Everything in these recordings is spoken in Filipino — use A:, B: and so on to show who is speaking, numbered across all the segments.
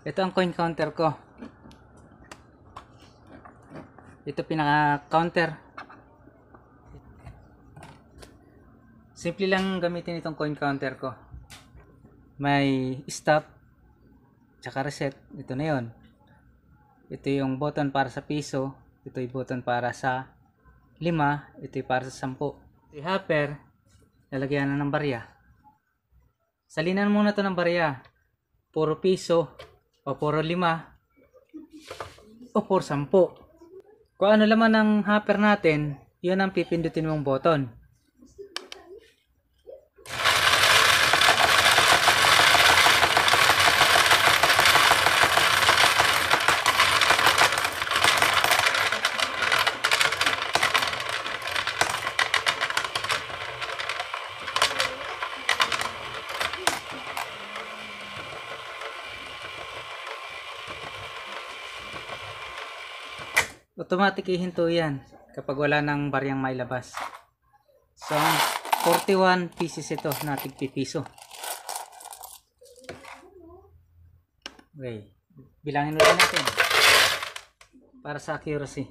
A: Ito ang coin counter ko. Ito pinaka counter. Simple lang gamitin itong coin counter ko. May stop, tsaka reset. Ito na yon. Ito yung button para sa piso. Ito yung button para sa lima. Ito yung para sa sampu. Ito yung hopper. Lalagyan na ng barya. Salinan muna to ng barya. Puro piso o puro lima o puro sampu. Kung ano laman ng hopper natin, yun ang pipindutin mong button. Automatic ihinto yan kapag wala nang baryang mailabas. So, 41 pieces ito na tigpipiso. Okay. Bilangin ulit natin. Para sa accuracy.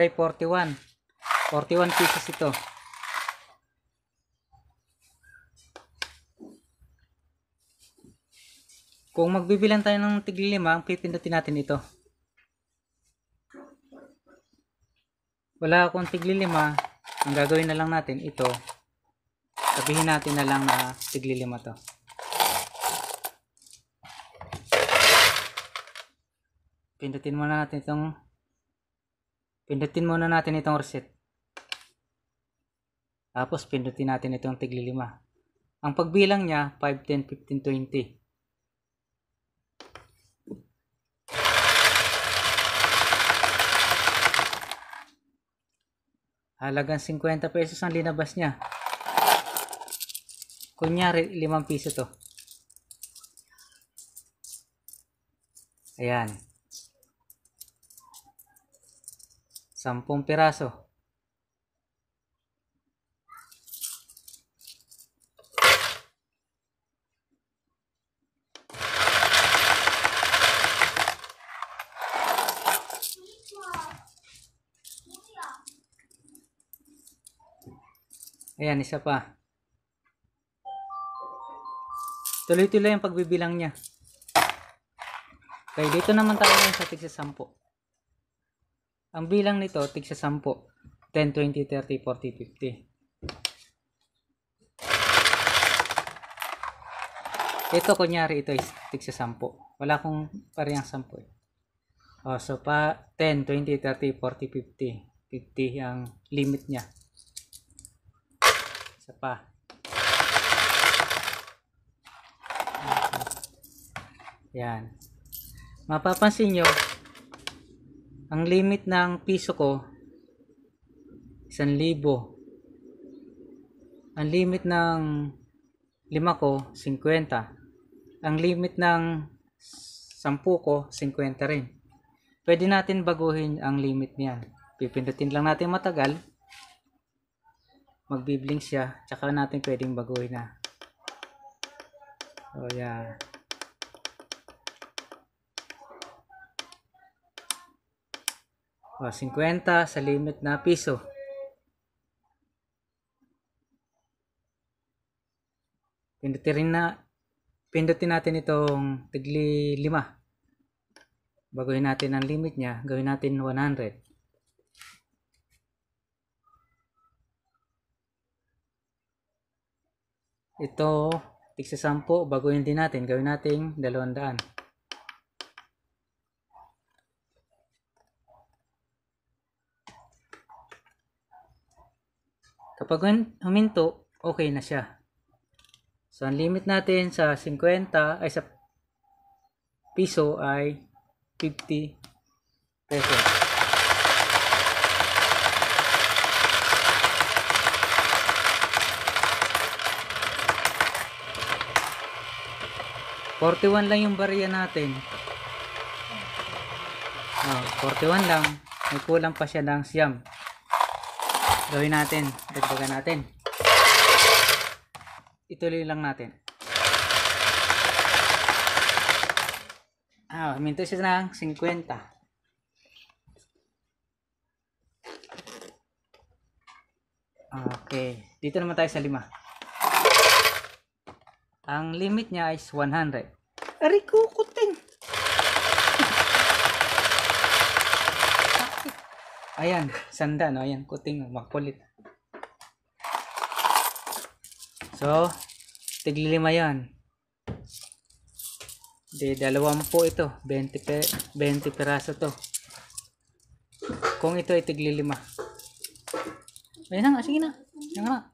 A: Okay, 41. 41 pieces ito. Kung magbibilang tayo ng tigli lima, pipindutin natin ito. Wala akong tigli lima, ang gagawin na lang natin ito. Sabihin natin na lang na tigli lima to. Pindutin muna natin itong Pindutin muna natin itong reset. Tapos pindutin natin itong tigli lima. Ang pagbilang niya 5, 10, 15, 20. Halagang 50 pesos ang linabas niya. Kunyari 5 piso to. Ayan. Sampung piraso. Ayan, isa pa. Tuloy-tuloy ang pagbibilang niya. Okay, dito naman tayo sa tigsa 10. Ang bilang nito, tig sa 10. 10, 20, 30, 40, 50. Ito, kunyari, ito is tig sa 10. Wala akong parehang 10 eh. Oh, so pa 10, 20, 30, 40, 50. 50 ang limit niya. Isa pa. Yan. Mapapansin nyo, ang limit ng piso ko, 1,000. Ang limit ng lima ko, 50. Ang limit ng 10 ko, 50 rin. Pwede natin baguhin ang limit niyan. Pipindutin lang natin matagal. Magbiblink siya. Tsaka natin pwedeng baguhin na. So, yeah. O, 50 sa limit na piso. Pindutin na pindutin natin itong tigli 5. Baguhin natin ang limit niya, gawin natin 100. Ito, tigsa 10, baguhin din natin, gawin natin 200. Kapag huminto, okay na siya. So, ang limit natin sa 50 ay sa piso ay 50 pesos. Forty-one lang yung barya natin. Ah, oh, 41 lang. May kulang pa siya ng siyam. Gawin natin. Dagdagan natin. Ituloy lang natin. Ah, minto siya ng 50. Okay. Dito naman tayo sa lima. Ang limit niya is 100. Aray ko, kuting! Ayan, sanda, no? Ayan, kuting, makulit. So, tigli lima yan. Di, dalawampu ito. 20, pe, 20 peraso to. Kung ito ay tigli lima. Ayan na nga, sige na. Ayan na.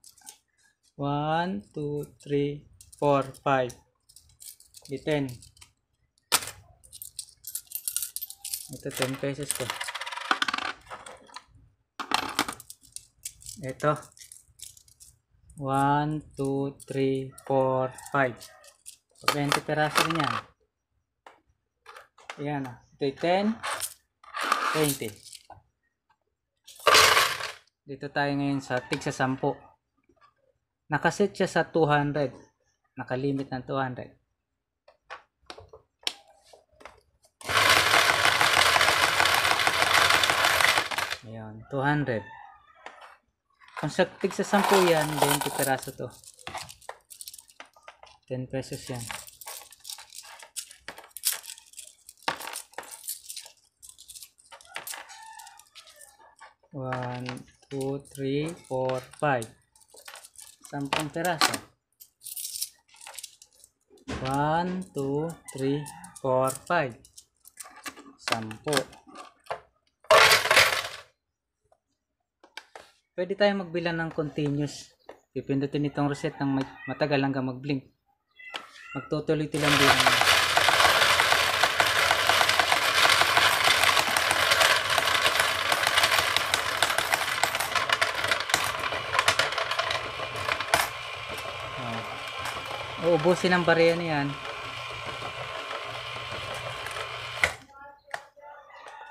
A: 1, 2, 3, 4, 5. Di 10. Ito 10 pesos ko. Ito. 1, 2, 3, 4, 5. 20 peraso rin yan. Ayan na. Ito 10, 20. Dito tayo ngayon sa tig sa 10. Nakaset siya sa 200. Nakalimit ng 200. Ayan, 200. Kung sa tig sa 10 yan, 20 peraso to. 10 pesos yan. One, two, three, four, five. Sampung peraso. One, two, three, four, five. Sampo. Pwede tayo magbilang ng continuous. Pipindutin itong reset ng matagal hanggang mag-blink. Magtutuloy-tuloy lang bilang. Oh. Uubusin ang barya niyan.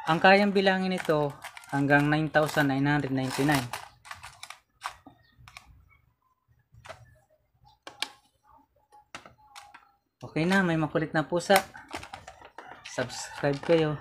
A: Ang kayang bilangin ito hanggang 9,999. Okay na, may makulit na pusa. Subscribe kayo.